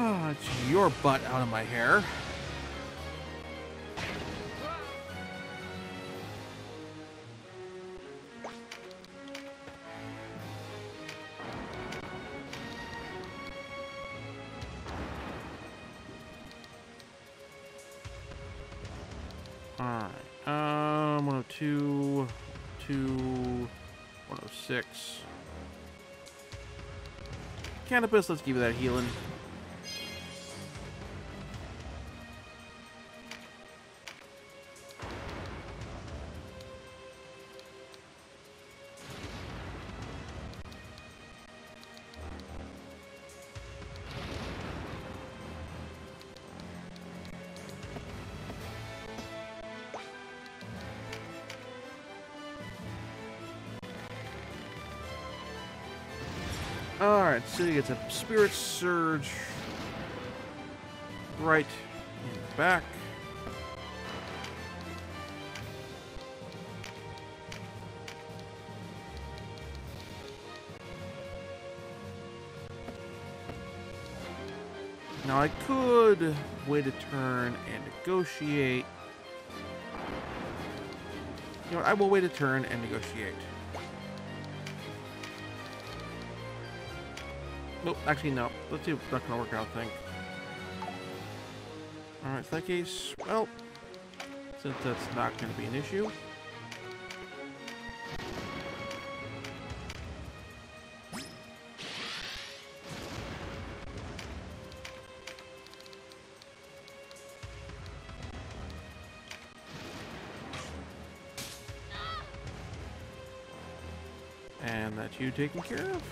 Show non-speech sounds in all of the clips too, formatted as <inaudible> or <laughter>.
Ah, gee, your butt out of my hair. Alright. Um, 102, 2, 106. Canopus, let's give you that healing. Alright, so he gets a spirit surge right back. Now I could wait a turn and negotiate. You know what, I will wait a turn and negotiate. Nope, actually no. Let's see if that's gonna work out, I think. Alright, in that case, well, since that's not gonna be an issue. And that's you taken care of.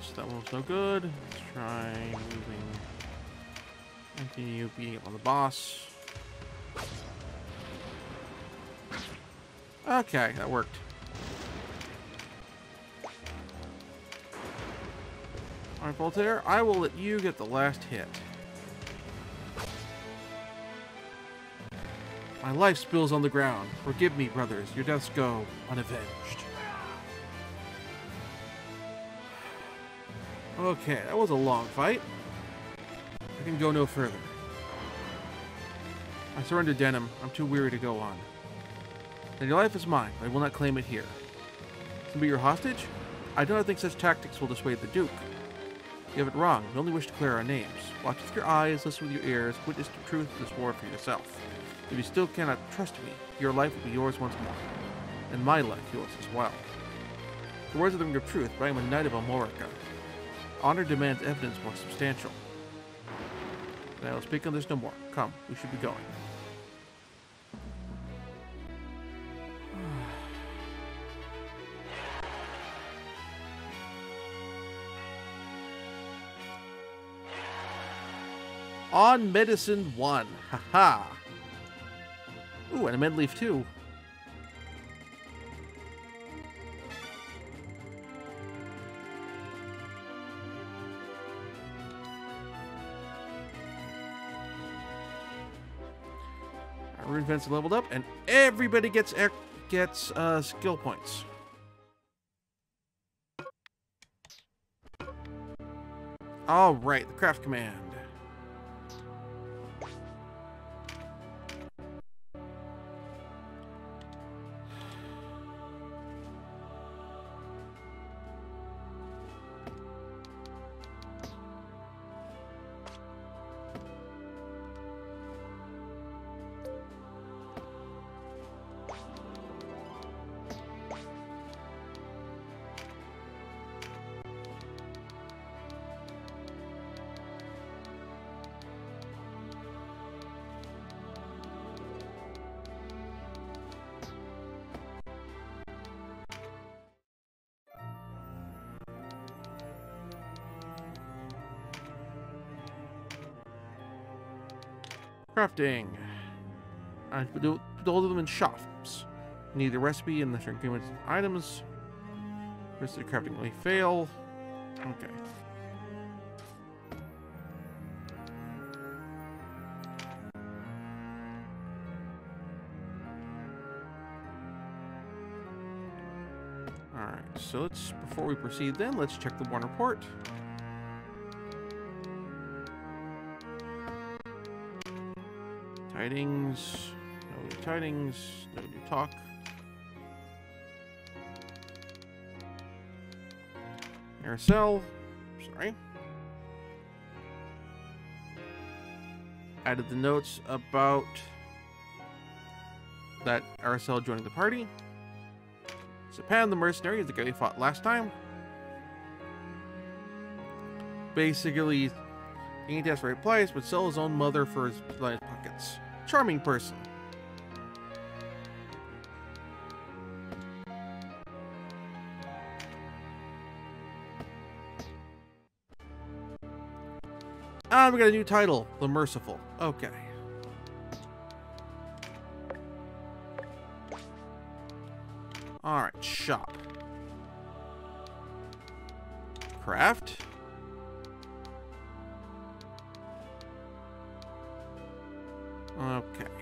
So that one was no good. Let's try moving. Continue beating up on the boss. Okay, that worked. Alright, Voltaire, I will let you get the last hit. My life spills on the ground. Forgive me, brothers. Your deaths go unavenged. Okay, that was a long fight. I can go no further. I surrender Denim. I'm too weary to go on. Then your life is mine, but I will not claim it here. To be your hostage? I do not think such tactics will dissuade the Duke. You have it wrong. We only wish to clear our names. Watch with your eyes, listen with your ears, witness the truth of this war for yourself. If you still cannot trust me, your life will be yours once more. And my life yours as well. The words are the ring of truth, but I am a knight of Almorica. Honor demands evidence more substantial. Now, speak on this no more. Come, we should be going. <sighs> on Medicine 1. Haha. Ooh, and a Med Leaf 2. Rune fence leveled up, and everybody gets gets uh, skill points. All right, the craft command. Crafting. I put all of them in shops. Need the recipe and the agreement items. Rest of the crafting may fail. Okay. Alright, so let's, before we proceed then, let's check the one report. Tidings. No new tidings. No new talk. Arycelle. Sorry. Added the notes about that Arycelle joining the party. Zapan the mercenary is the guy we fought last time. Basically, he ain't asked for place, but sell his own mother for his pockets. Charming person. Ah, we got a new title. The Merciful. Okay. Alright, shop. Craft. Okay.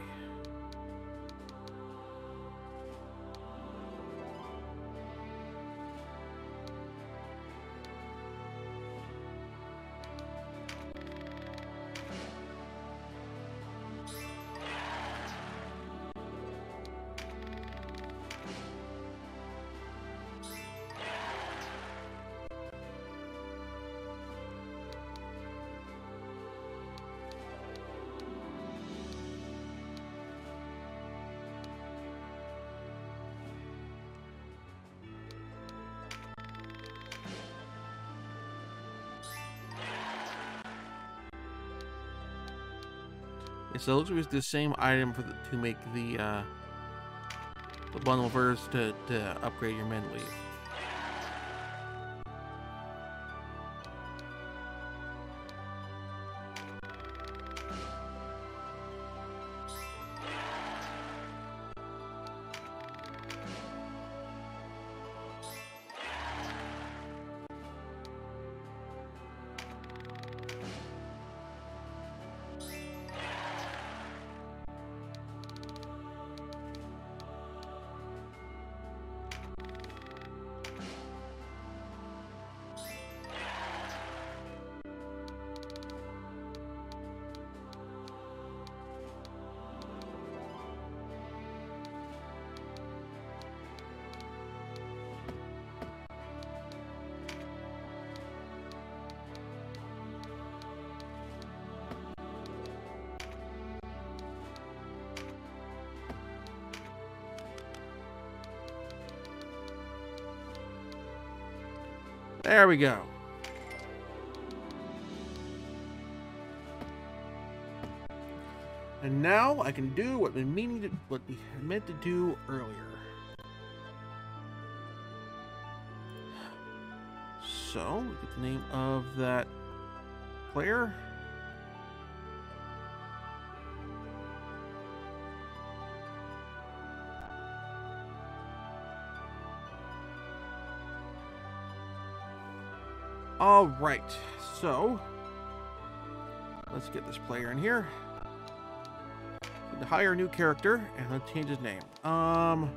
So it looks like it's the same item for the, to make the uh, the bundle verse to, to upgrade your Med Leaf. There we go. And now I can do what we meaning to, what we meant to do earlier. So, we get the name of that player. Alright, so let's get this player in here. Need to hire a new character and let's change his name. Um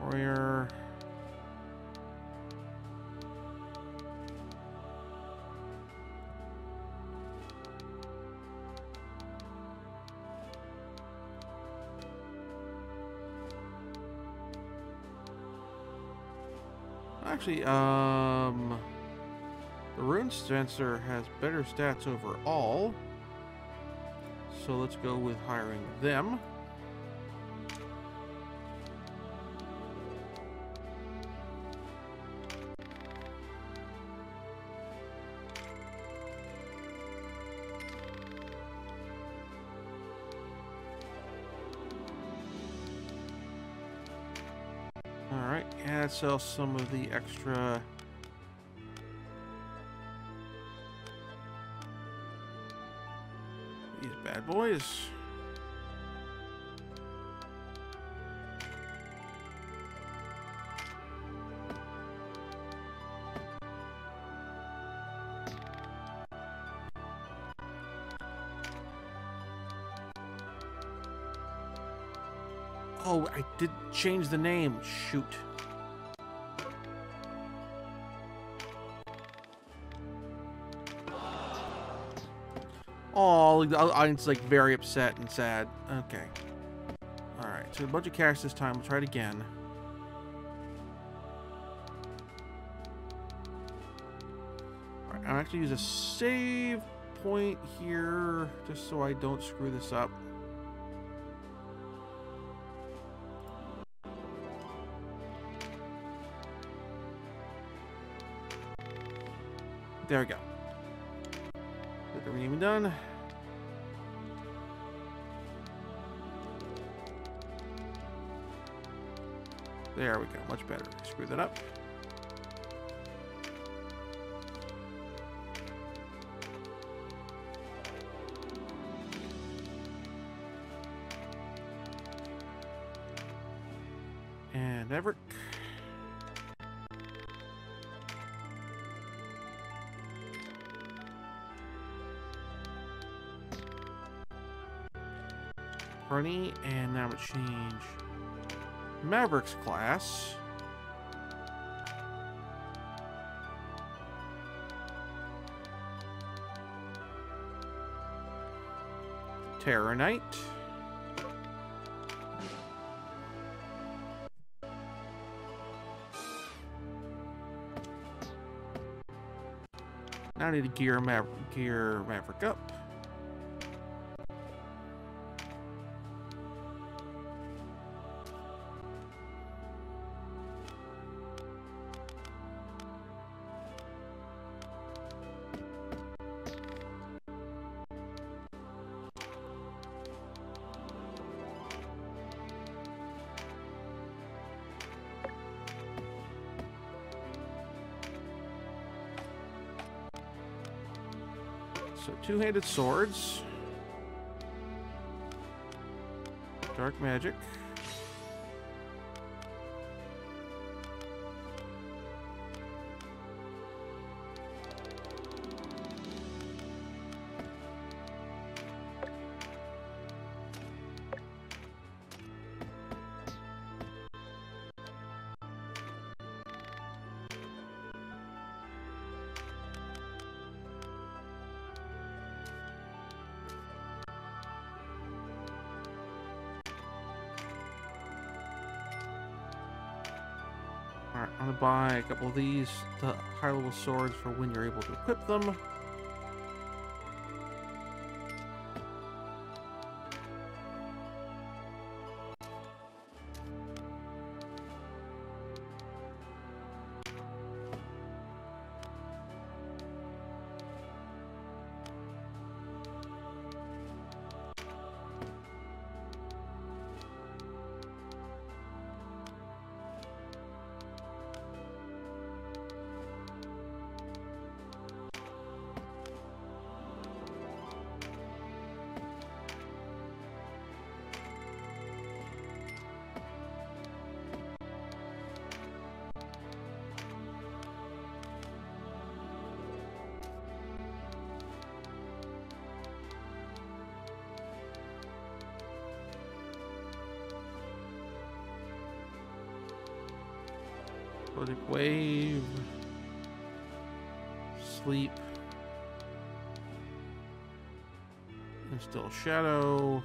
Warrior Actually, um, the Rune Fencer has better stats overall. So let's go with hiring them. Alright, yeah, sell some of the extra these bad boys. Oh, I did change the name. Shoot. Oh, the audience is like very upset and sad. Okay. Alright, so a bunch of cash this time. We'll try it again. Alright, I'm actually use a save point here just so I don't screw this up. There we go. Get the renaming done. There we go. Much better. Screw that up. And. And now we change Mavericks class. Terror Knight. Now I need to gear Maver gear Maverick up. So two-handed swords. Dark magic. I'm gonna buy a couple of these the high level swords for when you're able to equip them. Wave. Sleep. And still shadow.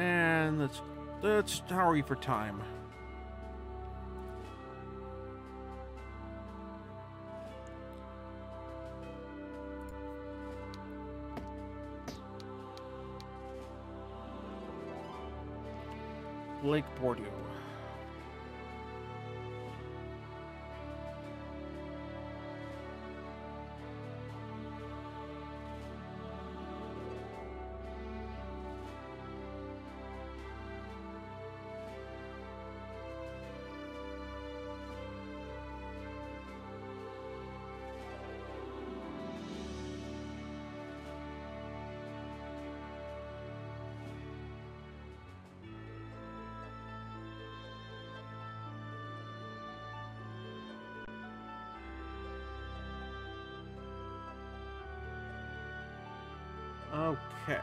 And let's let's how are we for time? Lake Bordeaux. Okay.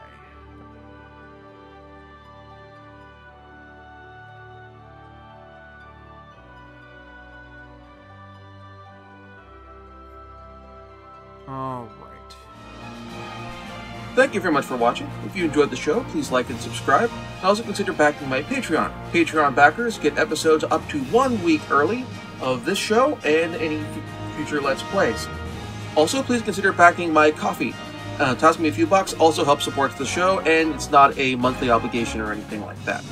All right. Thank you very much for watching. If you enjoyed the show, please like and subscribe. And also consider backing my Patreon. Patreon backers get episodes up to one week early of this show and any future Let's Plays. Also, please consider backing my coffee. Uh, toss me a few bucks also helps support the show, and it's not a monthly obligation or anything like that.